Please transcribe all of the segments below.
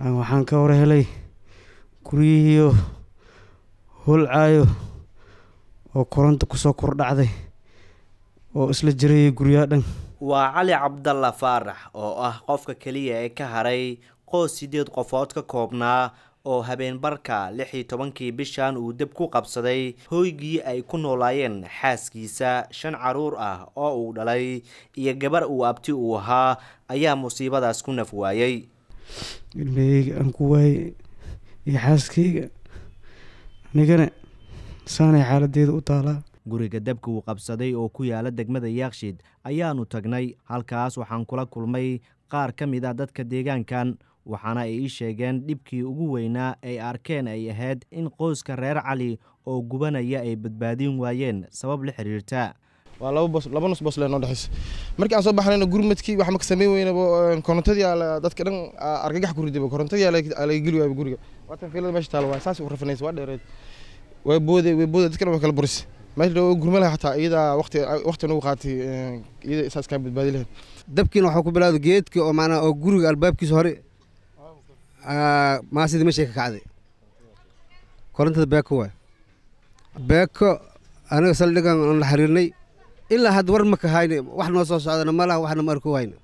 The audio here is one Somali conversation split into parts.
waxaan ka hor helay guryihiiyo holcaayo oo koronta ku soo kordhacday oo isla jirayay guryaha dhan. Waa cali cabdalla faarax oo ah qofka keliya ee ka haray qoos sideed qofood ka koobnaa oo habeenbarka lix iyo tobankii bishan uu deb ku qabsaday hooygii ay ku noolaayeen xaaskiisa. Shan carruur ah oo uu dhalay iyo gabar uu abti uu ahaa ayaa musiibadaas ku naf waayey ilmaheyga aan ku waayey iyo xaaskayga anigana saanay xaaladeeda u taalaa guriga debka uu qabsaday oo ku yaalla degmada yaaqshid ayaanu tagnay halkaas waxaan kula kulmay qaar ka mid a dadka deegaankan waxaana ay ii sheegeen dhibkii ugu weynaa ay arkeen ay ahayd in qoyska reer cali oo gubanaya ay badbaadin waayeen sabab la xiriirta waa laba nus bos lee noo dhexaysa markii aan soo baxnayna gurmadkii wax ka samayn weynaba korontadii dadka dhan argagax ku ridaba korontadii aa laga geli waayba guriga. Waatan fiilada meesha taalo waa saas u rafanaysa waa dheereed. Way boode way boode dadka dhan way kala buris meesha dhow gurma xataa iyadaa waqti waqti nagu qaatay iyada saas kaa badbaadi lahayd. Dabkiina waxuu ku bilowday geedka oo maanaa oo guriga albaabkiisa hore maasidii meeshay ka kacday. Korontada beeko waay. Beeko anaga saldhigan aan la xiriirnay ilaa hadda war ma ka hayne wax noo soo socdana ma laha waxna ma arko wayne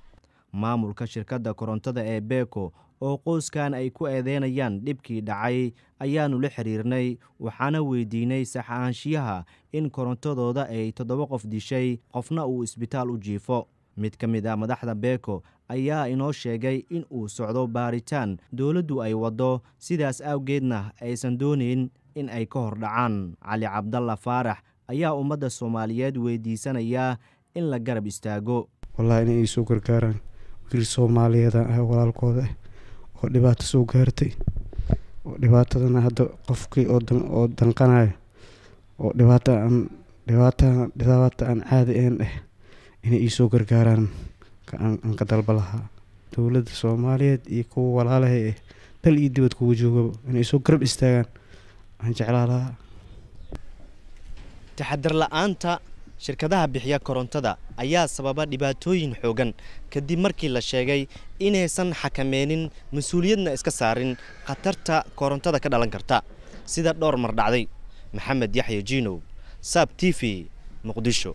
maamulka shirkadda korontada ee beeko oo qoyskan ay ku eedeynayaan dhibkii dhacay ayaanu la xiriirnay waxaana weydiinay sax ahaanshiyaha in korontadooda ay toddoba qof dishay qofna uu isbitaal u jiifo. Mid ka mid ah madaxda beeko ayaa inoo sheegay in uu socdo baaritaan dowladdu ay waddo sidaas awgeedna aysan doonayn in ay ka hor dhacaan. Cali cabdalla faarax ayaa ummadda soomaaliyeed weydiisanayaa in la garab istaago. Wallahi inay ii soo gargaaraan wiil soomaaliyeedaan ah walaalkooda ah oo dhibaato soo gaartay oo dhibaatadana hadda qofkii oo danqanayo oo dhibaata aan caadi ahayn ah inay ii soo gargaaraan aan ka dalba lahaa. Dowladda soomaaliyeed iyo kuwa walaalahay ah dal iyo dibad kuwa joogaba inay soo garab istaagaan aan jeclaa lahaa taxadar la'aanta shirkadaha bixiya korontada ayaa sababa dhibaatooyin xoogan. Kadib markii la sheegay inaysan xakameenin mas'uuliyadna iska saarin khatarta korontada ka dhalan karta. Sida dhowr mar dhacday maxamed yaxya jiinow saab t v muqdisho